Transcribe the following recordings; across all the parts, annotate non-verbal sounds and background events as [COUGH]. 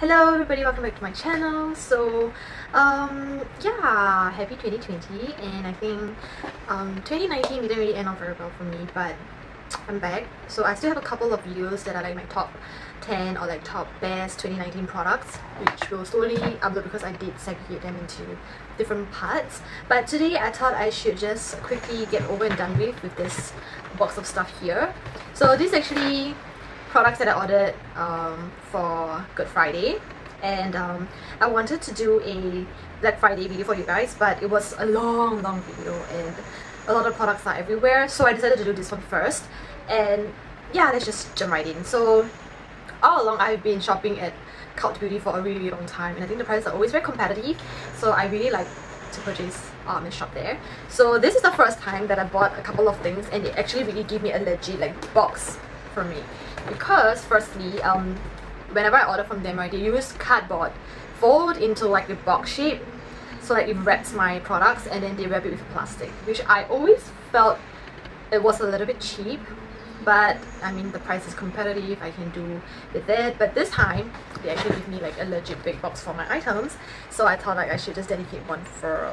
Hello everybody, welcome back to my channel. So, um, yeah, happy 2020 and I think um, 2019 didn't really end off very well for me but I'm back. So I still have a couple of videos that are like my top 10 or like top best 2019 products which will slowly upload because I did segregate them into different parts. But today I thought I should just quickly get over and done with with this box of stuff here. So this actually products that I ordered um, for Good Friday. And um, I wanted to do a Black Friday video for you guys but it was a long long video and a lot of products are everywhere. So I decided to do this one first. And yeah let's just jump right in. So all along I've been shopping at Cult Beauty for a really, long time and I think the prices are always very competitive. So I really like to purchase um, and shop there. So this is the first time that I bought a couple of things and it actually really gave me a legit like box for me because firstly um whenever I order from them right they use cardboard. Fold into like the box shape so like it wraps my products and then they wrap it with plastic which I always felt it was a little bit cheap but I mean the price is competitive. I can do with it. But this time they actually give me like a legit big box for my items. So I thought like I should just dedicate one for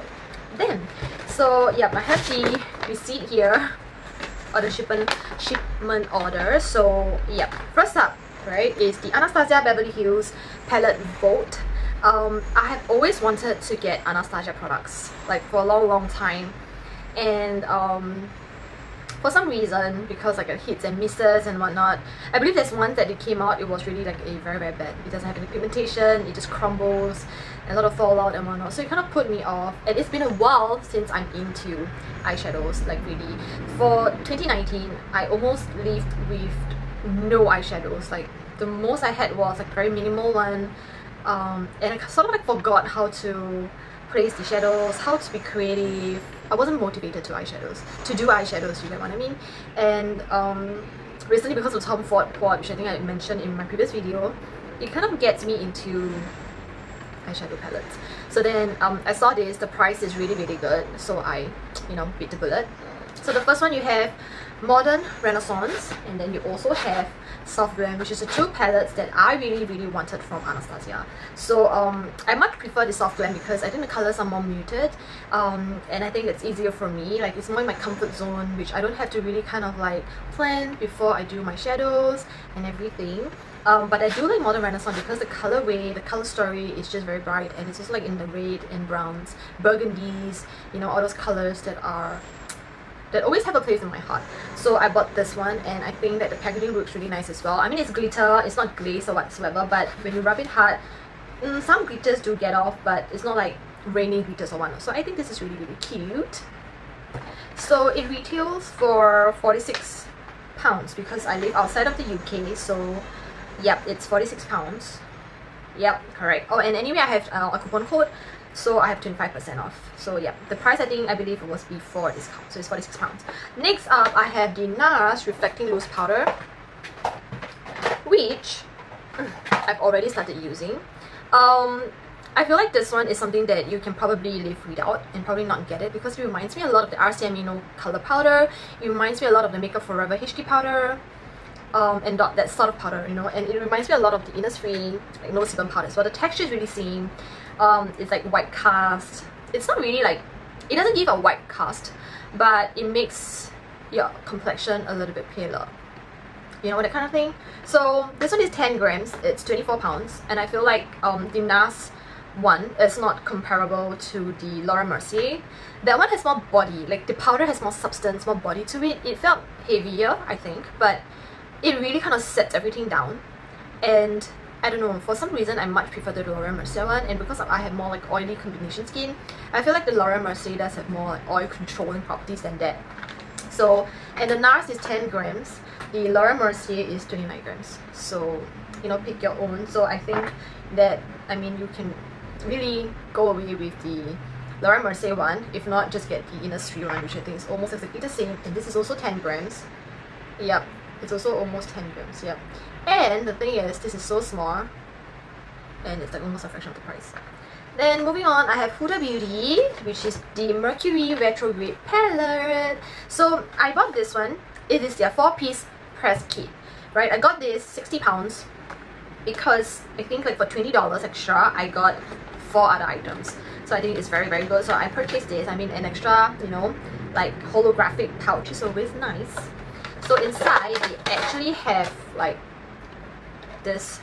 them. So yeah I have the receipt here or the shipment shipment order. So yeah first up right is the Anastasia Beverly Hills palette Vault um, I have always wanted to get Anastasia products like for a long long time. And um, for some reason because like it hits and misses and whatnot I believe there's one that it came out it was really like a very very bad. It doesn't have any pigmentation it just crumbles a lot of fallout and whatnot. So it kind of put me off and it's been a while since I'm into eyeshadows like really. For 2019 I almost lived with no eyeshadows. Like the most I had was like very minimal one um, and I sort of like forgot how to place the shadows, how to be creative. I wasn't motivated to eyeshadows, to do eyeshadows, you get what I mean? And um, recently because of Tom Ford Quad, which I think I mentioned in my previous video, it kind of gets me into eyeshadow palettes. So then um, I saw this, the price is really really good, so I, you know, bit the bullet. So the first one you have Modern Renaissance and then you also have Soft Glam which is the two palettes that I really really wanted from Anastasia. So um, I much prefer the Soft Glam because I think the colors are more muted um, and I think it's easier for me like it's more in my comfort zone which I don't have to really kind of like plan before I do my shadows and everything. Um, but I do like Modern Renaissance because the colorway, the color story is just very bright and it's also like in the red and browns, burgundies, you know, all those colors that are that always have a place in my heart. So I bought this one and I think that the packaging looks really nice as well. I mean it's glitter, it's not glaze or whatsoever but when you rub it hard, mm, some glitters do get off but it's not like rainy glitters or whatnot. So I think this is really really cute. So it retails for 46 pounds because I live outside of the UK so yep it's 46 pounds. Yep, correct. Oh and anyway I have uh, a coupon code so I have 25% off. So yeah the price I think I believe it was before discount so it's 46 pounds. Next up I have the NARS reflecting loose powder which [COUGHS] I've already started using. Um I feel like this one is something that you can probably live without and probably not get it because it reminds me a lot of the RCMA No Color powder. It reminds me a lot of the Makeup Forever HD powder um, and that sort of powder, you know, and it reminds me a lot of the Innisfree like no sebum powder. So the texture is really same. Um, it's like white cast. It's not really like it doesn't give a white cast, but it makes your complexion a little bit paler. You know that kind of thing. So this one is 10 grams. It's 24 pounds, and I feel like um, the NARS one is not comparable to the Laura Mercier. That one has more body, like the powder has more substance, more body to it. It felt heavier, I think, but it really kind of sets everything down and I don't know, for some reason I much prefer the Laura Mercier one and because I have more like oily combination skin, I feel like the Laura Mercier does have more like oil controlling properties than that. So, and the NARS is 10 grams, the Laura Mercier is 29 grams. So, you know, pick your own. So I think that, I mean, you can really go away with the Laura Mercier one. If not, just get the Innisfree one, which I think is almost exactly the same. And this is also 10 grams. Yep, it's also almost 10 grams, yep. And the thing is, this is so small, and it's like almost a fraction of the price. Then moving on, I have Huda Beauty, which is the Mercury Retrograde Palette. So I bought this one. It is their 4-piece press kit, right? I got this 60 pounds. because I think like for $20 extra I got four other items so I think it's very very good so I purchased this I mean an extra you know like holographic pouch is always nice so inside they actually have like this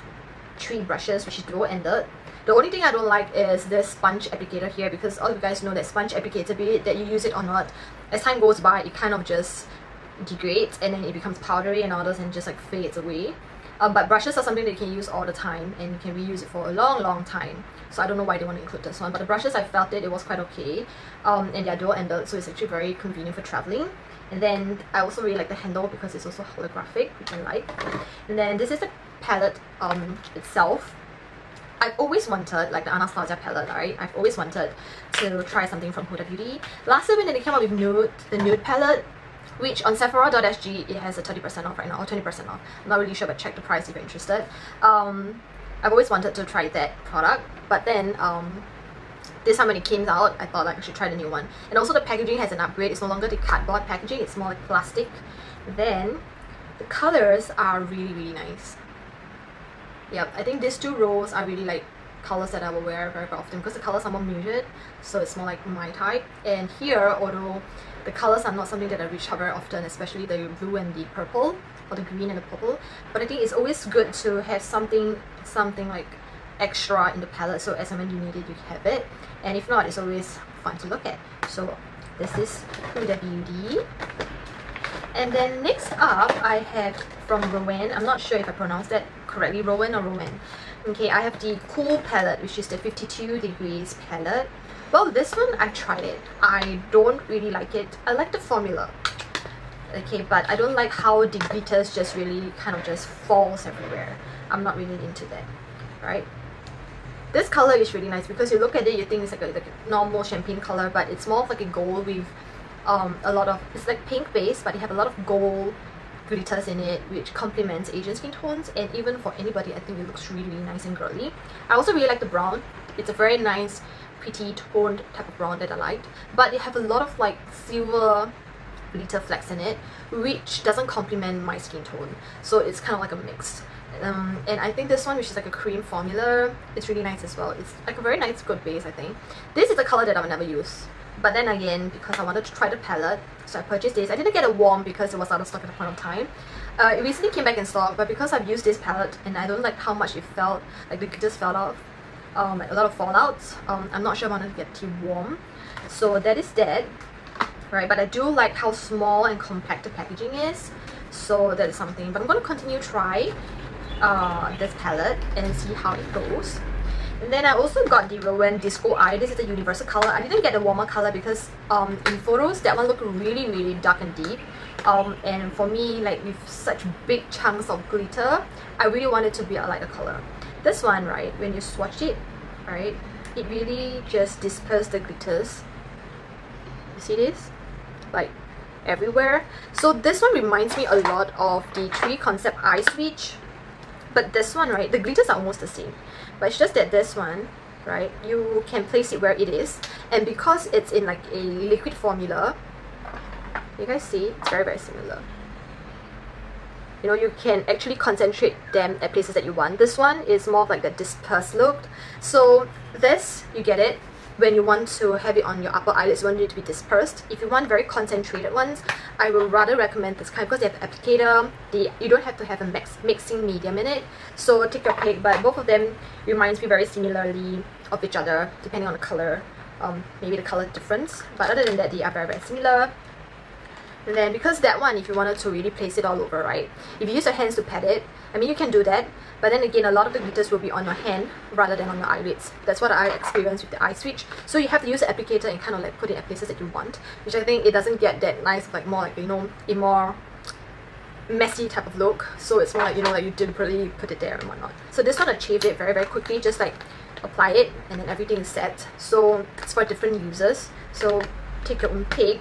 three brushes which is dual ended. The only thing I don't like is this sponge applicator here because all you guys know that sponge applicator be it that you use it or not as time goes by it kind of just degrades and then it becomes powdery and all this and just like fades away. Um, but brushes are something that you can use all the time and you can reuse it for a long long time. So I don't know why they want to include this one but the brushes I felt it it was quite okay. Um, and they're dual ended so it's actually very convenient for traveling. And then I also really like the handle because it's also holographic which I like. And then this is the palette um, itself I've always wanted, like the Anastasia palette, right? I've always wanted to try something from Huda Beauty. Last year when they came out with Nude, the Nude palette, which on Sephora.sg it has a 30% off right now, or 20% off. I'm not really sure, but check the price if you're interested. Um, I've always wanted to try that product, but then um, this time when it came out, I thought like I should try the new one. And also the packaging has an upgrade. It's no longer the cardboard packaging, it's more like plastic. Then the colors are really, really nice. Yep, I think these two rows are really like colors that I will wear very, very often because the colors are more muted, so it's more like my type. And here, although the colors are not something that I reach out very often, especially the blue and the purple, or the green and the purple, but I think it's always good to have something, something like extra in the palette, so as and when you need it, you have it. And if not, it's always fun to look at. So this is Huda Beauty. And then next up, I have from Rowan. I'm not sure if I pronounced that correctly, Rowan or Roman. Okay, I have the Cool palette, which is the 52 degrees palette. Well, this one, I tried it. I don't really like it. I like the formula. Okay, but I don't like how the glitters just really kind of just falls everywhere. I'm not really into that, right? This color is really nice because you look at it, you think it's like a, like a normal champagne color, but it's more of like a gold with um, a lot of, it's like pink base, but you have a lot of gold glitters in it which complements Asian skin tones and even for anybody I think it looks really, really nice and girly. I also really like the brown. It's a very nice pretty toned type of brown that I liked but they have a lot of like silver glitter flecks in it which doesn't complement my skin tone so it's kind of like a mix um, and I think this one which is like a cream formula it's really nice as well. It's like a very nice good base I think. This is a color that I will never use. But then again because I wanted to try the palette so I purchased this. I didn't get a warm because it was out of stock at the point of time. Uh, it recently came back in stock but because I've used this palette and I don't like how much it felt like it just fell off um, a lot of fallouts um, I'm not sure I want to get too warm. So that is that right? But I do like how small and compact the packaging is. So that is something. But I'm going to continue try uh, this palette and see how it goes and then I also got the Rowan Disco Eye. This is a universal color. I didn't get the warmer color because um, in photos that one looked really really dark and deep. Um, and for me like with such big chunks of glitter, I really wanted to be a lighter color. This one, right, when you swatch it, right, it really just disperses the glitters. You see this? Like everywhere. So this one reminds me a lot of the Tree Concept Eye Switch. But this one, right, the glitters are almost the same. But it's just that this one right you can place it where it is. And because it's in like a liquid formula you guys see it's very very similar. You know you can actually concentrate them at places that you want. This one is more of like a dispersed look. So this you get it when you want to have it on your upper eyelids, you want it to be dispersed. If you want very concentrated ones, I will rather recommend this kind because they have applicator. They, you don't have to have a mix, mixing medium in it. So take your pick, but both of them reminds me very similarly of each other depending on the color. Um, maybe the color difference. But other than that, they are very, very similar. And then because that one, if you wanted to really place it all over, right? If you use your hands to pat it, I mean, you can do that. But then again, a lot of the glitters will be on your hand rather than on your eyelids. That's what I experienced with the eye switch. So you have to use the applicator and kind of like put it at places that you want. Which I think it doesn't get that nice, like more like, you know, a more messy type of look. So it's more like, you know, like you deliberately put it there and whatnot. So this one I shaved it very, very quickly. Just like apply it and then everything is set. So it's for different users. So take your own pick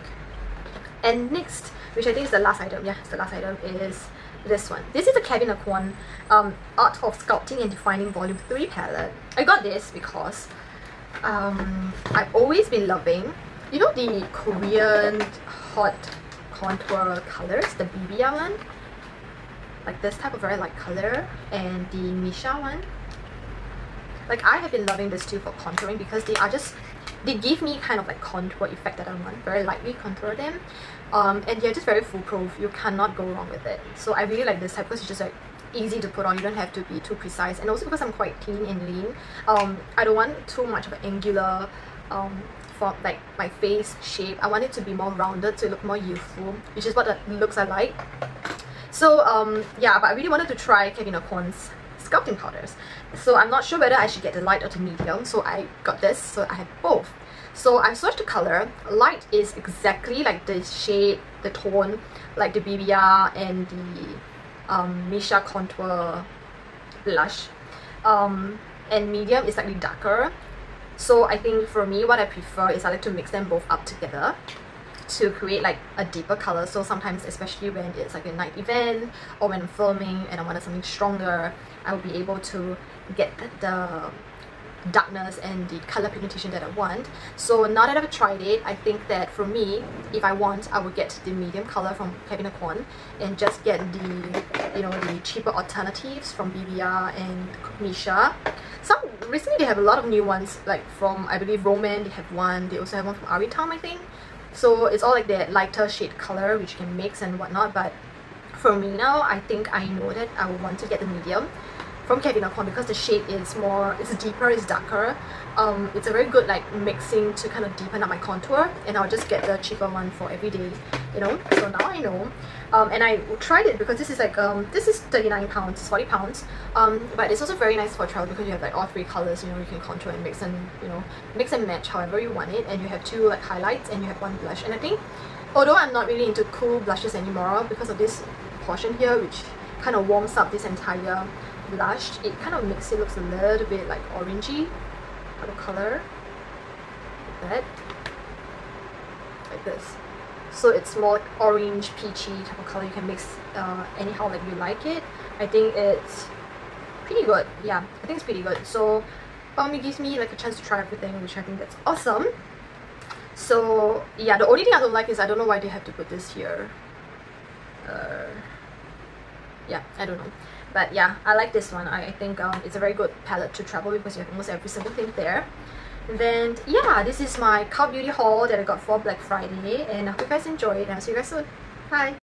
and next, which I think is the last item, yeah, the last item, is this one. This is the Kevyn Aucoin um, Art of Sculpting and Defining Volume 3 palette. I got this because um, I've always been loving, you know the Korean hot contour colors, the BB one? like this type of very light color and the Missha one like I have been loving this too for contouring because they are just they give me kind of like contour effect that I want very lightly contour them. Um, and they're just very foolproof. You cannot go wrong with it. So I really like this type because it's just like easy to put on. You don't have to be too precise. And also because I'm quite clean and lean um, I don't want too much of an angular um, like my face shape. I want it to be more rounded to look more youthful which is what the looks I like so um, yeah but I really wanted to try Kevyn Aucoin's sculpting powders. So I'm not sure whether I should get the light or the medium so I got this so I have both. So I switched the color. Light is exactly like the shade the tone like the BBIA and the um, Missha contour blush. Um, and medium is slightly darker. So I think for me what I prefer is I like to mix them both up together to create like a deeper color. So sometimes especially when it's like a night event or when I'm filming and I wanted something stronger I will be able to get the darkness and the color pigmentation that I want. So now that I've tried it I think that for me if I want I would get the medium color from Kevyn Aucoin and just get the you know the cheaper alternatives from BBIA and Missha some recently they have a lot of new ones like from I believe Roman they have one they also have one from Aritaum I think so it's all like that lighter shade color which you can mix and whatnot but for me now I think I know that I want to get the medium from Kevyn Aucoin because the shade is more it's deeper it's darker. Um, it's a very good like mixing to kind of deepen up my contour and I'll just get the cheaper one for every day you know? So now I know. Um, and I tried it because this is like um, this is 39 pounds 40 pounds. Um, but it's also very nice for travel because you have like all three colors you know you can contour and mix and you know mix and match however you want it. And you have two like highlights and you have one blush. And I think although I'm not really into cool blushes anymore because of this portion here which kind of warms up this entire blush it kind of makes it looks a little bit like orangey type of color. Like that. Like this. So it's more like orange peachy type of color. You can mix uh, anyhow like you like it. I think it's pretty good. Yeah I think it's pretty good. So um, it gives me like a chance to try everything which I think that's awesome. So yeah the only thing I don't like is I don't know why they have to put this here. Uh, yeah I don't know but yeah I like this one. I, think um, it's a very good palette to travel because you have almost every single thing there. And then yeah this is my Cult Beauty haul that I got for Black Friday. And I hope you guys enjoyed and I'll see you guys soon. Bye